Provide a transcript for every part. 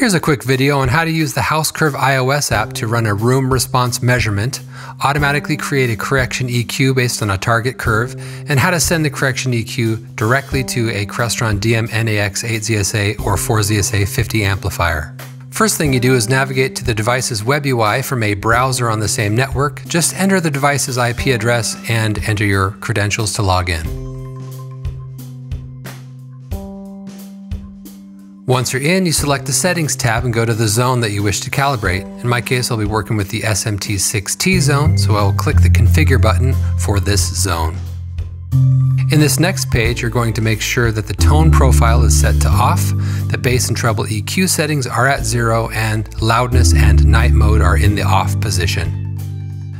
Here's a quick video on how to use the HouseCurve iOS app to run a room response measurement, automatically create a correction EQ based on a target curve, and how to send the correction EQ directly to a Crestron DM-NAX 8ZSA or 4ZSA50 amplifier. First thing you do is navigate to the device's web UI from a browser on the same network. Just enter the device's IP address and enter your credentials to log in. Once you're in, you select the Settings tab and go to the zone that you wish to calibrate. In my case, I'll be working with the SMT6T zone, so I will click the Configure button for this zone. In this next page, you're going to make sure that the tone profile is set to off, the bass and treble EQ settings are at zero, and loudness and night mode are in the off position.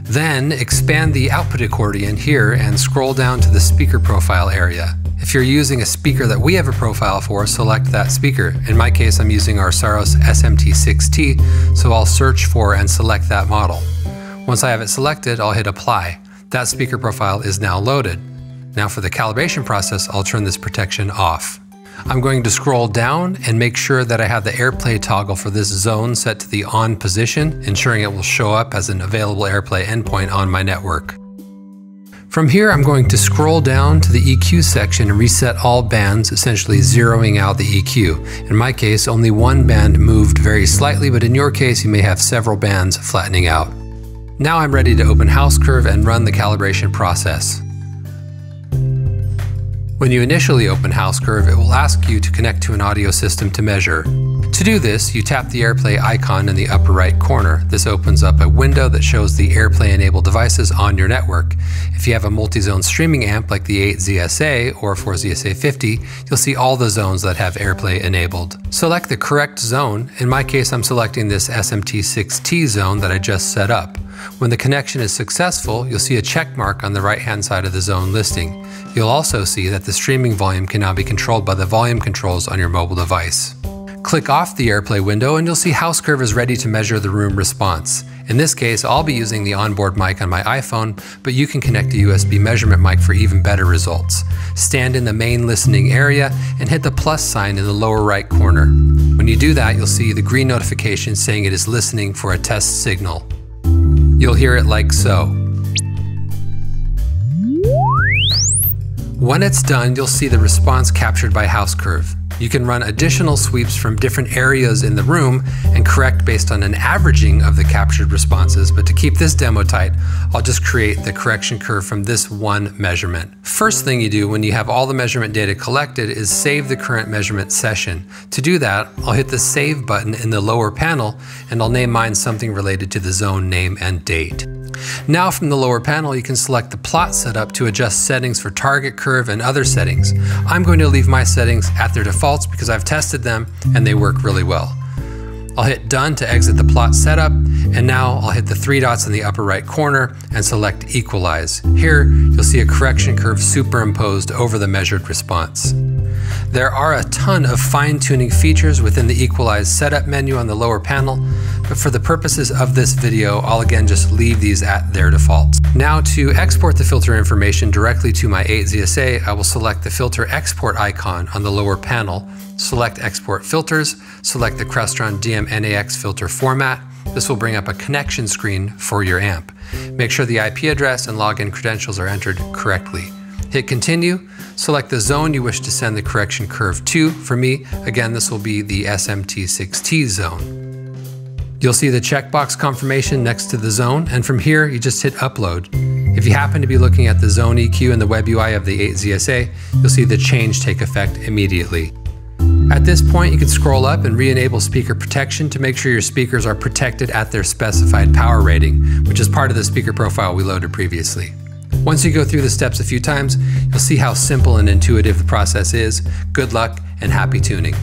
Then expand the output accordion here and scroll down to the speaker profile area. If you're using a speaker that we have a profile for, select that speaker. In my case, I'm using our Saros SMT6T, so I'll search for and select that model. Once I have it selected, I'll hit apply. That speaker profile is now loaded. Now for the calibration process, I'll turn this protection off. I'm going to scroll down and make sure that I have the AirPlay toggle for this zone set to the on position, ensuring it will show up as an available AirPlay endpoint on my network. From here, I'm going to scroll down to the EQ section and reset all bands, essentially zeroing out the EQ. In my case, only one band moved very slightly, but in your case, you may have several bands flattening out. Now I'm ready to open HouseCurve and run the calibration process. When you initially open HouseCurve, it will ask you to connect to an audio system to measure. To do this, you tap the AirPlay icon in the upper right corner. This opens up a window that shows the AirPlay enabled devices on your network. If you have a multi-zone streaming amp like the 8ZSA or 4ZSA50, you'll see all the zones that have AirPlay enabled. Select the correct zone. In my case, I'm selecting this SMT6T zone that I just set up. When the connection is successful, you'll see a check mark on the right-hand side of the zone listing. You'll also see that the streaming volume can now be controlled by the volume controls on your mobile device. Click off the AirPlay window and you'll see HouseCurve is ready to measure the room response. In this case, I'll be using the onboard mic on my iPhone, but you can connect a USB measurement mic for even better results. Stand in the main listening area and hit the plus sign in the lower right corner. When you do that, you'll see the green notification saying it is listening for a test signal. You'll hear it like so. When it's done, you'll see the response captured by HouseCurve. You can run additional sweeps from different areas in the room and correct based on an averaging of the captured responses, but to keep this demo tight, I'll just create the correction curve from this one measurement. First thing you do when you have all the measurement data collected is save the current measurement session. To do that, I'll hit the Save button in the lower panel and I'll name mine something related to the zone name and date. Now from the lower panel, you can select the plot setup to adjust settings for target curve and other settings. I'm going to leave my settings at their defaults because I've tested them and they work really well. I'll hit done to exit the plot setup, and now I'll hit the three dots in the upper right corner and select equalize. Here, you'll see a correction curve superimposed over the measured response. There are a ton of fine-tuning features within the Equalize setup menu on the lower panel, but for the purposes of this video, I'll again just leave these at their defaults. Now to export the filter information directly to my 8ZSA, I will select the filter export icon on the lower panel, select export filters, select the Crestron DM-NAX filter format, this will bring up a connection screen for your amp. Make sure the IP address and login credentials are entered correctly. Hit continue, select the zone you wish to send the correction curve to. For me, again, this will be the SMT6T zone. You'll see the checkbox confirmation next to the zone, and from here, you just hit upload. If you happen to be looking at the zone EQ in the web UI of the 8ZSA, you'll see the change take effect immediately. At this point, you can scroll up and re-enable speaker protection to make sure your speakers are protected at their specified power rating, which is part of the speaker profile we loaded previously. Once you go through the steps a few times, you'll see how simple and intuitive the process is. Good luck and happy tuning.